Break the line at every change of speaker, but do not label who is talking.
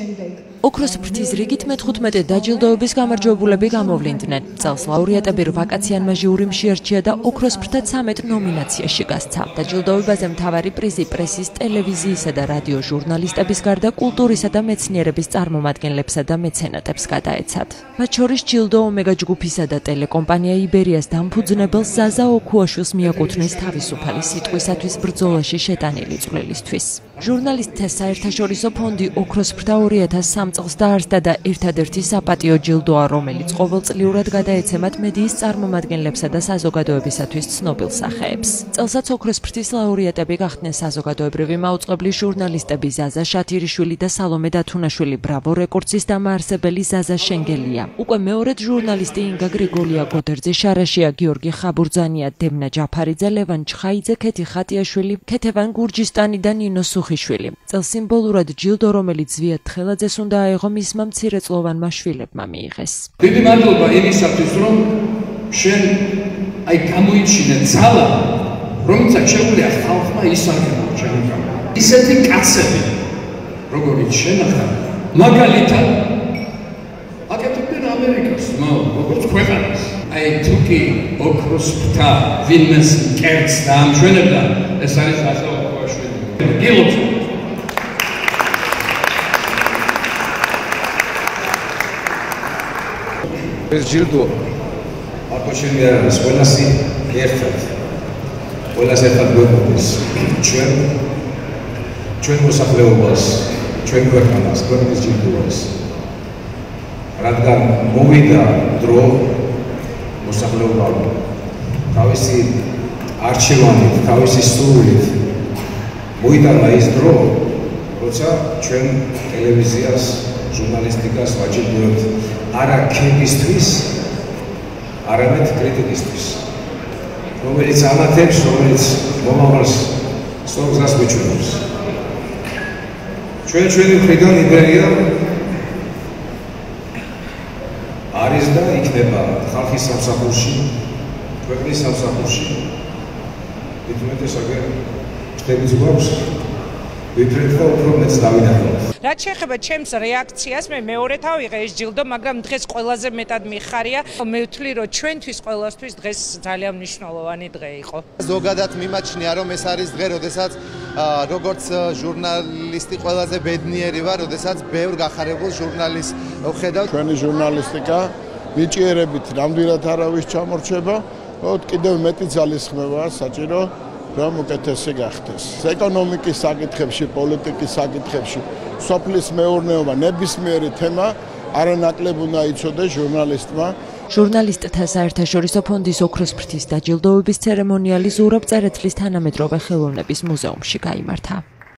en ოქროს ფრთის რიგით მე-15 დაჯილდოების გამარჯვებულები გამოვლინდნენ. წელს ლაურეატები ვაკაციანმა ჟიურიმ შეარჩია და ოქროს ფრთა 13 ნომინაციაში გასცა. დაჯილდოებაზე მთავარი პრიზი პრესის, ტელევიზიისა და რადიო ჟურნალისტების გარდა კულტურისა და მეცნიერების წარმომადგენლებსა და მეცენატებს გადაეცათ. მათ შორის ჯილდო ომეგა ჯგუფისა და ტელეკომპანია იბერიას დამფუძნებელ ზაზა ოქუაშვილს მიაკუთვნეს თავისუფალი სიტყვისათვის ბრძოლაში შეტანილი წვლილისთვის. ჟურნალისტთა საერთაშორისო ფონდი ოქროს ფრთა 2003 წელს დაარსდა და ერთადერთი საპატიო ჯილდოა, რომელიც ყოველწლიურად გადაეცემათ მედიის წარმომადგენლებსა და საზოგადოებისათვის ცნობილ სახეებს. წელსაც ოქროს ფრთის ლაურეატები გახდნენ საზოგადოებრივი მაუწყებლის ჟურნალისტები ზაზა შათირიშვილი და სალომე დათუნაშვილი, ბრავო რეკორდსის დამაარსებელი ზაზა შენგელია. უკვე მეორედ ჟურნალისტი ინგა გრიგოლია გოდერძი, შარაშია გიორგი ხაბურძანია, დემნა ჯაფარიძე, ლევან ჩხაიძე, ქეთი ხატიაშვილი, ქეთევან გურჯისტანი და ნინო სუხიშვილი. წელს სიმბოლურად ჯილდო, რომელიც ზვიად თხელაძეს უნდა აიღო მისმა მცირეწლოვანმა შვილებმა მიიღეს.
დიდი მადლობა იმისათვის, რომ შენ აი გამოიჩინე ძალა, რომელსაც შეუძლია ხალხმა ისარგებლო ჩემთან. ისეთი კაცები, როგორიც შენ ახლა, მაგალითად აკეთებდნენ ამერიკას, ნო, როგორც ქვეყანას. აი თუკი ოქროს ფთა ვინმეს კერც დაამშვენებდა, ეს არის ახლა ოქროშვილი. გილოცო
ეს ჯილდო შენი არ არის ყველასი ერთად ყველას ერთად გვეყოდეს ჩვენ ჩვენ მოსახლეობას ჩვენ ქვეყანას ქვეყნის ჯილდოას რადგან მოვიდა დრო მოსახლეობა თავისი არჩევანით თავისი სურვილით მოიტანა ის დრო როცა ჩვენ ტელევიზიას ჟურნალისტიკას ვაჭირდებთ არა ქებისთვის, არამედ კრიტიკისთვის. რომელიც ამათებს, რომელიც მომავალს სწორგზას მიჩვენებს. ჩვენ ჩვენი მხრიდან იბერია არის და იქნება ხალხის სამსახურში, ქვეყნის სამსახურში. ითმეთ ეს აგერ ხდებით გვაქვს ვიფრეთ ხო უფრო მეც დავინახავთ.
რაც შეეხება ჩემს რეაქციას, მე მეორე თავიღე ეს ჯილდო, მაგრამ დღეს ყველაზე მეტად მიხარია. მე ვთვლი, რომ ჩვენთვის ყოველთვის დღეს ძალიან მნიშვნელოვანი დღე იყო.
ზოგადად მიმაჩნია, რომ ეს არის დღე, როდესაც როგორც ჟურნალისტი ყველაზე ბედნიერი ვარ, როდესაც ბევრ გახარებულ ჟურნალისტს ვხედავ.
ჩვენი ჟურნალისტიკა ნიჭიერებით ნამდვილად არავის ჩამორჩება. ოღონდ კიდევ მეტი ძალისხმევა საჭირო რომ უკეთესი გახდეს. ეკონომიკის საკითხებში, პოლიტიკის საკითხებში, სოფლის მეურნეობა ნებისმიერი თემა არანაკლებ უნდა იცოდეს ჟურნალისტმა.
ჟურნალისტთა საერთაშორისო ფონდის ოქროს ფრთის დაჯილდოების ცერემონიალი ზურაბ წერეთლის თანამედროვე ხელოვნების მუზეუმში გამართა.